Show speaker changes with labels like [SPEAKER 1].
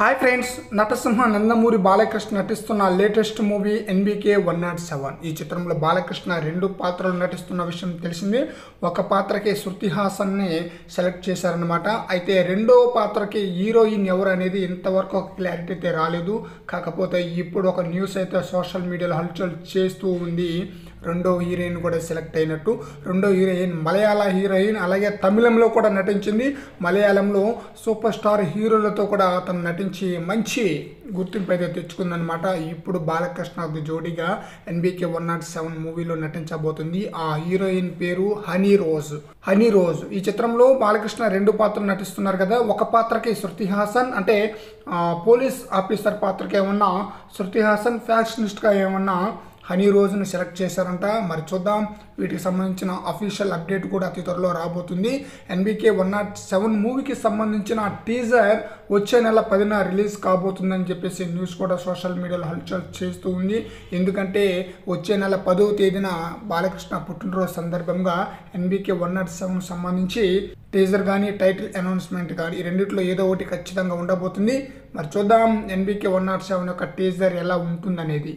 [SPEAKER 1] Hi friends నటసింహ నందమూరి బాలకృష్ణ నటిస్తున్న latest movie NBK one nought seven ఈ చిత్రంలో బాలకృష్ణ రెండు పాత్రలు నటిస్తున్న విషయం తెలిసిందే. ఒక పాత్రకి శృతి హాసన్ని సెలెక్ట్ చేశారనమాట అయితే రెండో పాత్రకి హీరోయిన్ ఎవరు అనేది ఇంతవరకు ఒక క్లారిటీ అయితే రాలేదు. కాకపోతే ఇప్పుడు ఒక న్యూస్ అయితే సోషల్ మీడియాలో హల్చల్ చేస్తూ ఉంది. రెండో హీరోయిన్ కూడా సెలెక్ట్ అయినట్టు రెండో హీరోయిన్ మలయాళ హీరోయిన్ అలాగే తమిళంలో కూడా నటించింది. మలయాళంలో సూపర్ స్టార్ హీరోలతో కూడా తను నటించి మంచి గుర్తింపు అయితే తెచ్చుకుందనమాట ఇప్పుడు బాలకృష్ణకు జోడీగా ఎన్బీకే వన్ నాట్ సెవెన్ మూవీలో నటించబోతుంది. ఆ హీరోయిన్ పేరు హనీ రోజ్. Honey rose. ఈ చిత్రంలో బాలకృష్ణ రెండు పాత్రలు నటిస్తున్నారు కదా. ఒక పాత్రకి శృతి హాసన్ అంటే పోలీస్ ఆఫీసర్ పాత్రకి ఏమన్నా శృతి హాసన్ ఫ్యాషనిస్ట్గా ఏమన్నా హనీ రోజును సెలెక్ట్ చేశారంట. మరి చూద్దాం. వీటికి సంబంధించిన అఫీషియల్ అప్డేట్ కూడా అతి త్వరలో రాబోతుంది. ఎన్బీకే వన్ నాట్ సెవెన్ మూవీకి సంబంధించిన టీజర్ వచ్చే నెల పదిన రిలీజ్ కాబోతుందని చెప్పేసి న్యూస్ కూడా సోషల్ మీడియాలో హల్చల్ చేస్తూ ఉంది. ఎందుకంటే వచ్చే నెల పదవ తేదీన బాలకృష్ణ పుట్టినరోజు సందర్భంగా ఎన్బీకే వన్ నాట్ సెవెన్ సంబంధించి టీజర్ కానీ టైటిల్ అనౌన్స్మెంట్ కానీ ఈ రెండిట్లో ఏదో ఒకటి ఖచ్చితంగా ఉండబోతుంది. మరి చూద్దాం ఎన్బీకే వన్ నాట్ సెవెన్ యొక్క టీజర్ ఎలా ఉంటుందనేది.